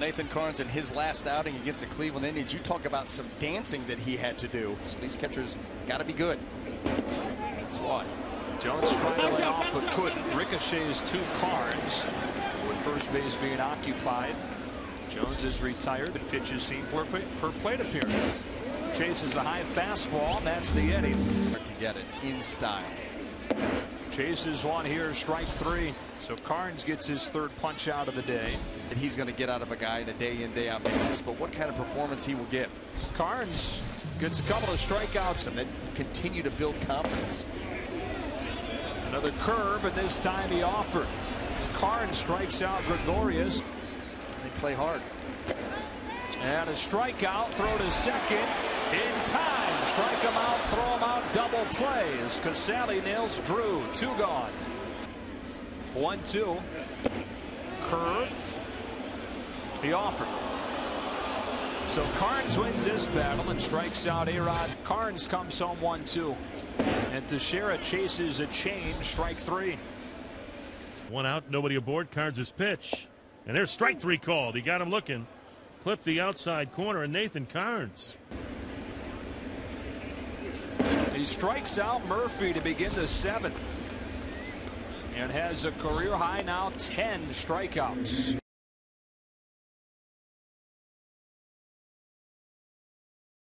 Nathan Karns in his last outing against the Cleveland Indians, you talk about some dancing that he had to do. So these catchers got to be good. That's why. Jones trying to lay off but couldn't. Ricochets to Karns with first base being occupied. Jones is retired and pitches seen per, per plate appearance. Chases a high fastball. That's the Eddie. To get it in style. Chases one here, strike three. So Karns gets his third punch out of the day. That he's going to get out of a guy on a day in, day out basis, but what kind of performance he will give. Karns gets a couple of strikeouts and then continue to build confidence. Another curve, and this time he offered. Karns strikes out Gregorius. They play hard. And a strikeout, throw to second in time. Strike him out, throw him out, double plays. Casali nails Drew. Two gone. One, two. Curve. He offered. So Karns wins this battle and strikes out A-Rod. Karns comes home 1-2. And Teixeira chases a change, strike three. One out, nobody aboard. Karns' pitch. And there's strike three called. He got him looking. Clipped the outside corner, and Nathan Karns. He strikes out Murphy to begin the seventh. And has a career high now 10 strikeouts.